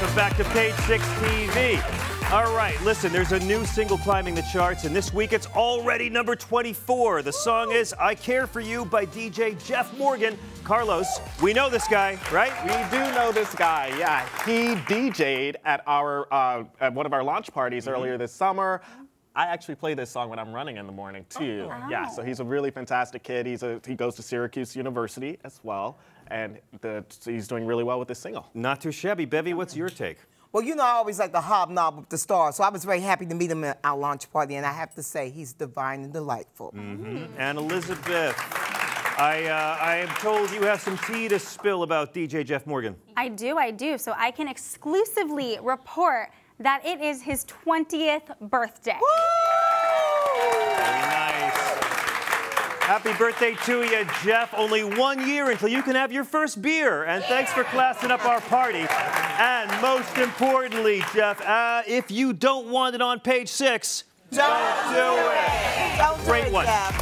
Welcome back to Page Six TV. All right, listen, there's a new single climbing the charts, and this week it's already number 24. The song is I Care For You by DJ Jeff Morgan. Carlos, we know this guy, right? We do know this guy, yeah. He DJ'd at our uh, at one of our launch parties Mm-hmm. earlier this summer. I actually play this song when I'm running in the morning too. Yeah, so he's a really fantastic kid. He's a, he goes to Syracuse University as well, and the, so he's doing really well with this single. Not too shabby. Bevy, what's your take? Well, you know, I always like the hobnob with the stars, so I was very happy to meet him at our launch party, and I have to say, he's divine and delightful. And Elizabeth, I, uh, I am told you have some tea to spill about DJ Jeff Morgan. I do, I do. So I can exclusively report that it is his 20th birthday. Very nice. Happy birthday to you, Jeff. Only one year until you can have your first beer. And thanks for classing up our party. And most importantly, Jeff, uh, if you don't want it on page six, don't do it. Don't do Great it, one. Jeff.